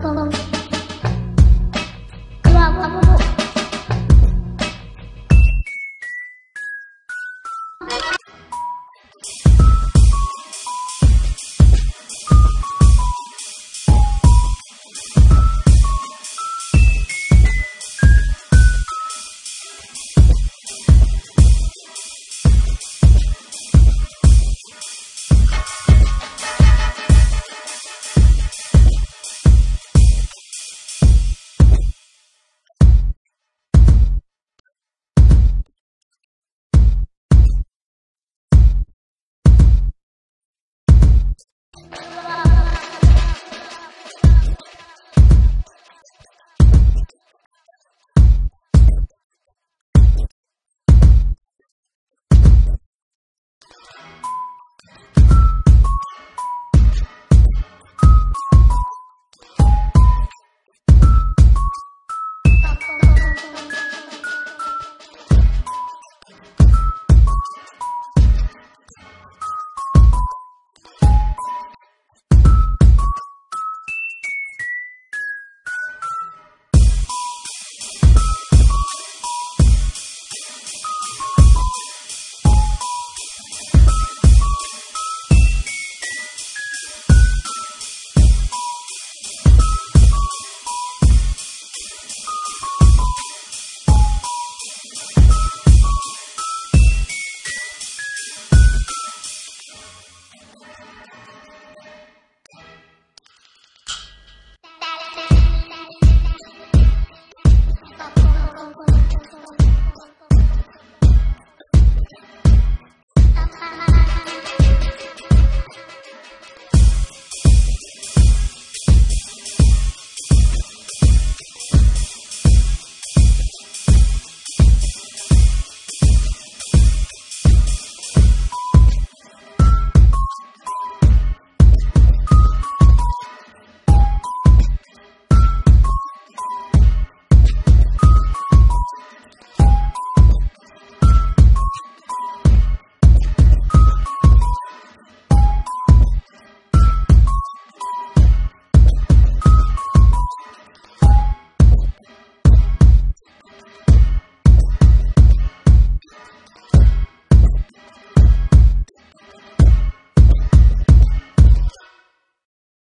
Oh. Bye.